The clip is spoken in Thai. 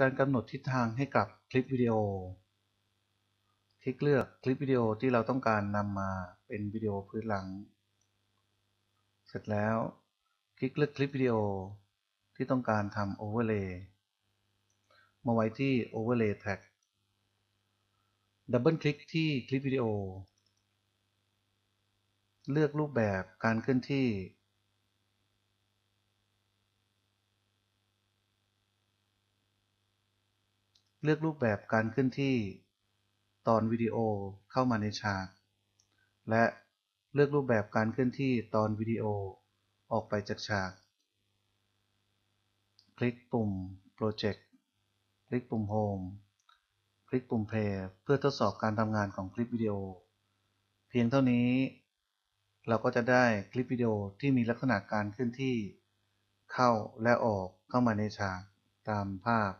การกำหนดทิศทางให้กับคลิปวิดีโอ คลิกเลือกคลิปวิดีโอที่เราต้องการนำมาเป็นวิดีโอพื้นหลัง เสร็จแล้ว คลิกเลือกคลิปวิดีโอที่ต้องการทำ overlay มาไว้ที่ Overlay Track ดับเบิลคลิกที่คลิปวิดีโอ เลือกรูปแบบการเคลื่อนที่ เลือกรูปแบบการเคลื่อนที่ ตอนวิดีโอเข้ามาในฉาก และเลือกรูปแบบการเคลื่อนที่ตอนวิดีโอออกไปจากฉาก คลิกปุ่ม Project คลิกปุ่ม Home คลิกปุ่ม Play เพื่อทดสอบการทำงานของคลิปวิดีโอ เพียงเท่านี้ เราก็จะได้คลิปวิดีโอที่มีลักษณะการเคลื่อนที่ เข้าและออกเข้ามาในฉากตามภาพ